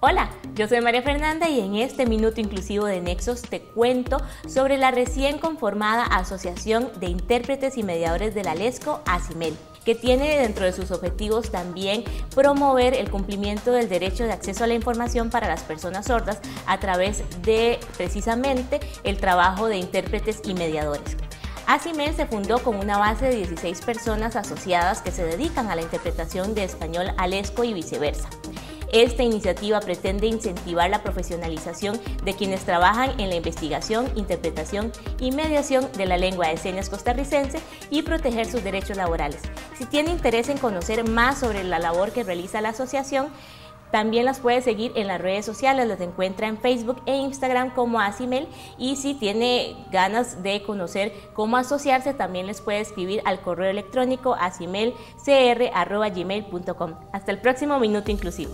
Hola, yo soy María Fernanda y en este minuto inclusivo de Nexos te cuento sobre la recién conformada Asociación de Intérpretes y Mediadores de la LESCO, ASIMEL, que tiene dentro de sus objetivos también promover el cumplimiento del derecho de acceso a la información para las personas sordas a través de precisamente el trabajo de intérpretes y mediadores. ASIMEL se fundó con una base de 16 personas asociadas que se dedican a la interpretación de español al ESCO y viceversa. Esta iniciativa pretende incentivar la profesionalización de quienes trabajan en la investigación, interpretación y mediación de la lengua de señas costarricense y proteger sus derechos laborales. Si tiene interés en conocer más sobre la labor que realiza la asociación, también las puede seguir en las redes sociales, las encuentra en Facebook e Instagram como Asimel y si tiene ganas de conocer cómo asociarse, también les puede escribir al correo electrónico asimelcr.gmail.com. Hasta el próximo Minuto Inclusivo.